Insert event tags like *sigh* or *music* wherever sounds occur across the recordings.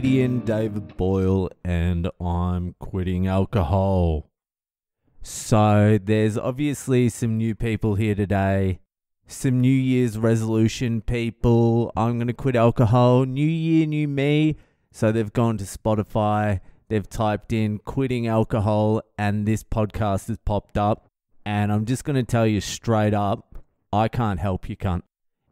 comedian David Boyle, and I'm quitting alcohol. So, there's obviously some new people here today. Some New Year's resolution people. I'm going to quit alcohol. New year, new me. So, they've gone to Spotify, they've typed in quitting alcohol, and this podcast has popped up. And I'm just going to tell you straight up I can't help you, cunt.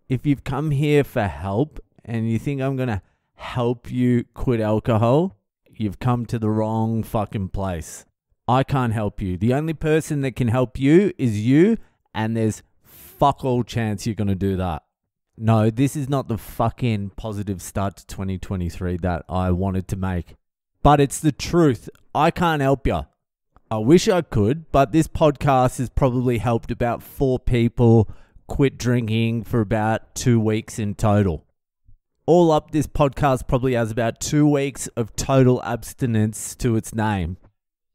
If you've come here for help and you think I'm going to help you quit alcohol, you've come to the wrong fucking place. I can't help you. The only person that can help you is you, and there's fuck all chance you're going to do that. No, this is not the fucking positive start to 2023 that I wanted to make. But it's the truth. I can't help you. I wish I could, but this podcast has probably helped about four people quit drinking for about two weeks in total all up, this podcast probably has about two weeks of total abstinence to its name.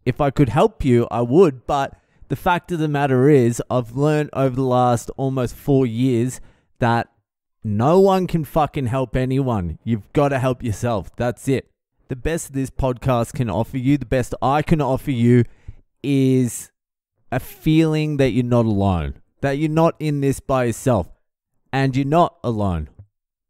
If I could help you, I would, but the fact of the matter is, I've learned over the last almost four years that no one can fucking help anyone. You've got to help yourself. That's it. The best this podcast can offer you, the best I can offer you, is a feeling that you're not alone, that you're not in this by yourself, and you're not alone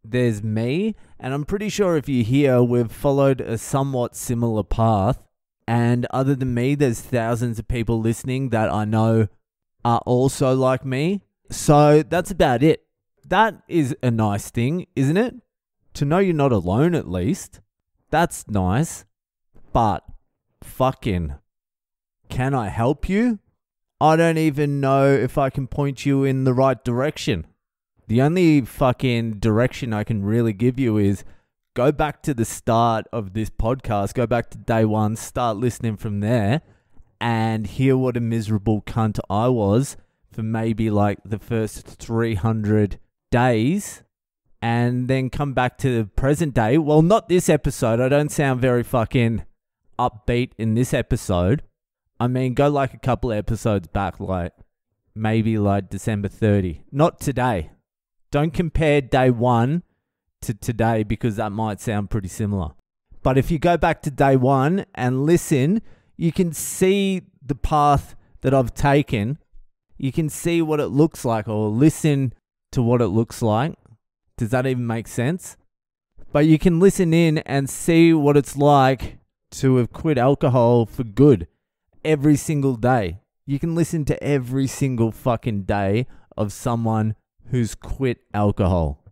there's me, and I'm pretty sure if you're here, we've followed a somewhat similar path. And other than me, there's thousands of people listening that I know are also like me. So that's about it. That is a nice thing, isn't it? To know you're not alone, at least. That's nice. But fucking, can I help you? I don't even know if I can point you in the right direction. The only fucking direction I can really give you is go back to the start of this podcast, go back to day one, start listening from there, and hear what a miserable cunt I was for maybe like the first 300 days, and then come back to the present day. Well, not this episode. I don't sound very fucking upbeat in this episode. I mean, go like a couple episodes back, like maybe like December 30. Not today. Don't compare day one to today because that might sound pretty similar. But if you go back to day one and listen, you can see the path that I've taken. You can see what it looks like or listen to what it looks like. Does that even make sense? But you can listen in and see what it's like to have quit alcohol for good every single day. You can listen to every single fucking day of someone who's quit alcohol.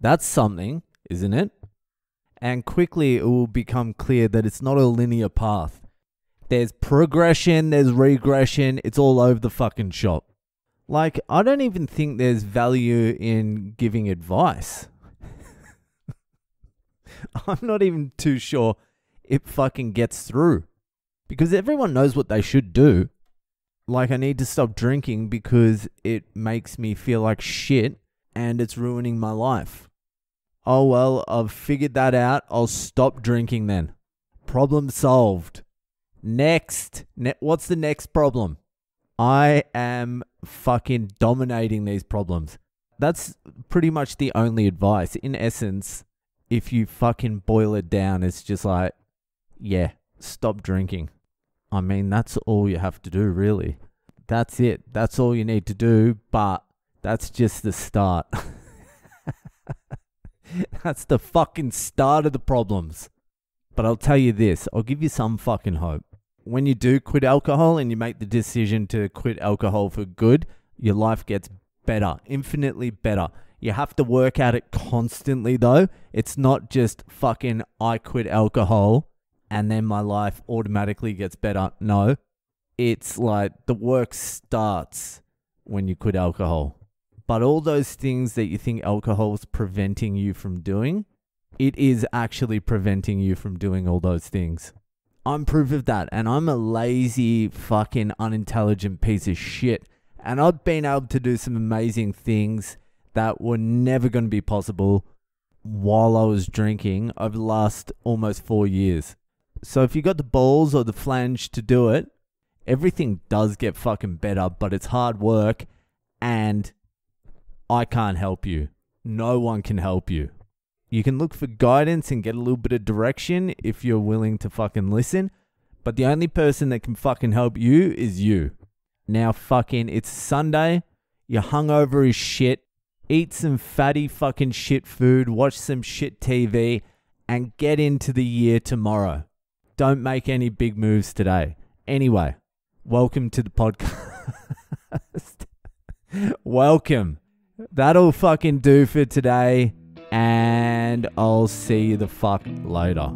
That's something, isn't it? And quickly it will become clear that it's not a linear path. There's progression, there's regression, it's all over the fucking shop. Like, I don't even think there's value in giving advice. *laughs* I'm not even too sure it fucking gets through. Because everyone knows what they should do like I need to stop drinking because it makes me feel like shit and it's ruining my life. Oh well, I've figured that out. I'll stop drinking then. Problem solved. Next, ne- what's the next problem? I am fucking dominating these problems. That's pretty much the only advice. In essence, if you fucking boil it down, it's just like, yeah, stop drinking. I mean, that's all you have to do, really. That's it. That's all you need to do, but that's just the start. *laughs* that's the fucking start of the problems. But I'll tell you this I'll give you some fucking hope. When you do quit alcohol and you make the decision to quit alcohol for good, your life gets better, infinitely better. You have to work at it constantly, though. It's not just fucking I quit alcohol and then my life automatically gets better. No, it's like the work starts when you quit alcohol. But all those things that you think alcohol is preventing you from doing, it is actually preventing you from doing all those things. I'm proof of that. And I'm a lazy, fucking unintelligent piece of shit. And I've been able to do some amazing things that were never going to be possible while I was drinking over the last almost four years. So if you got the balls or the flange to do it, everything does get fucking better, but it's hard work and I can't help you. No one can help you. You can look for guidance and get a little bit of direction if you're willing to fucking listen. But the only person that can fucking help you is you. Now, fucking, it's Sunday. You're hungover as shit. Eat some fatty fucking shit food. Watch some shit TV. And get into the year tomorrow. Don't make any big moves today. Anyway, welcome to the podcast. *laughs* welcome. That'll fucking do for today and I'll see you the fuck later.